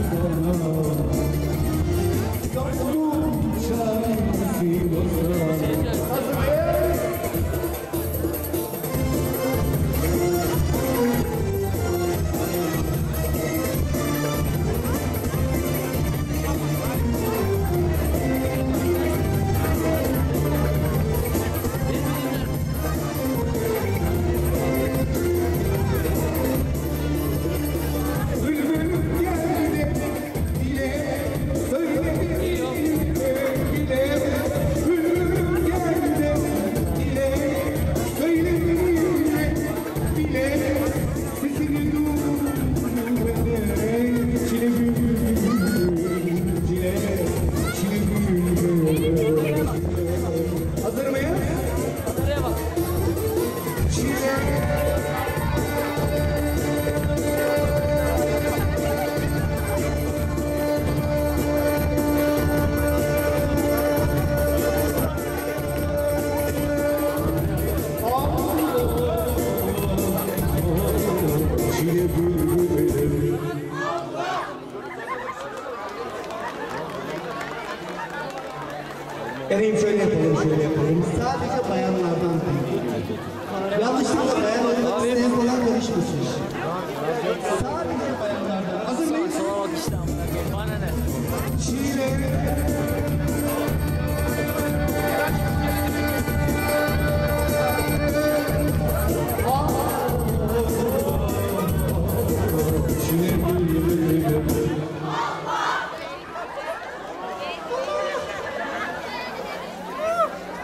no, no, no.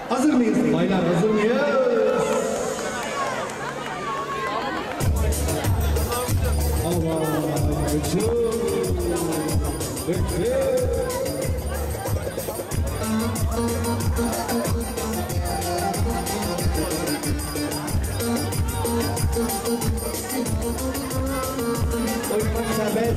Hazır mıyız? Baylar hazır mıyız? Allah, Allah. Hoy Isabel.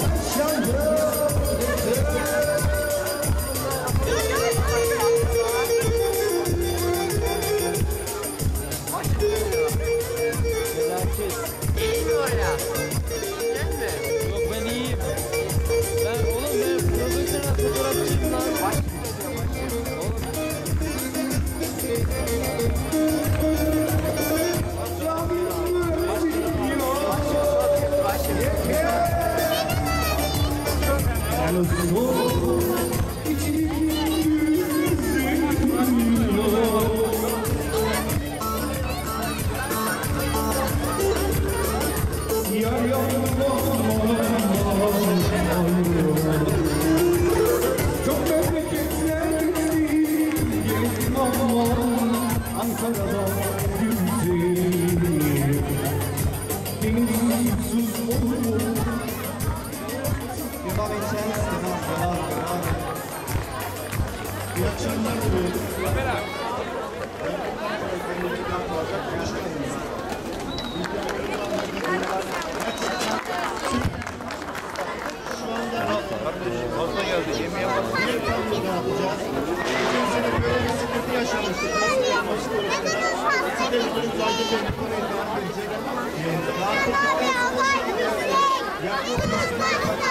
Yeah.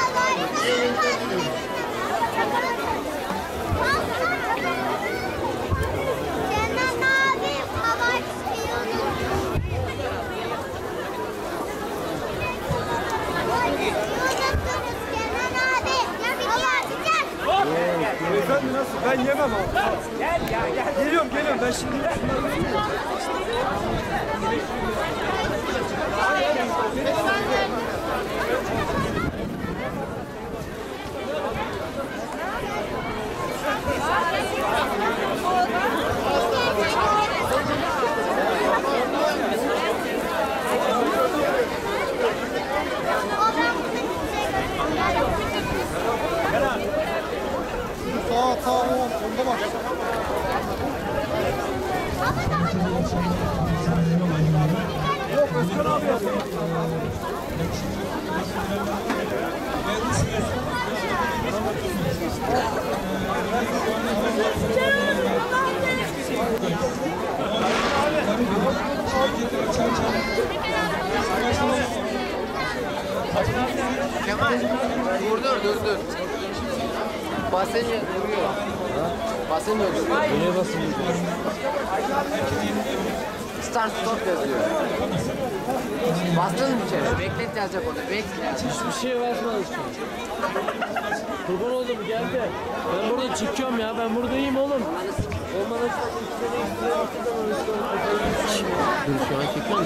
Ben yemem abi. Gel ya gel. Geliyorum geliyorum ben şimdi. Kemal, dur dur dur dur. Basınca duruyor. Basınca duruyor. Nereye basınca duruyor? Start stop yazıyor. Bastın mı içeri? Beklet yazacak orada. Bekle. Hiçbir şey basmadı. Kurban oldum gel de. Ben burada çıkıyorum ya. Ben buradayım oğlum. Olmadı. Dur şu an çekiyor?